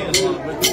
Yeah.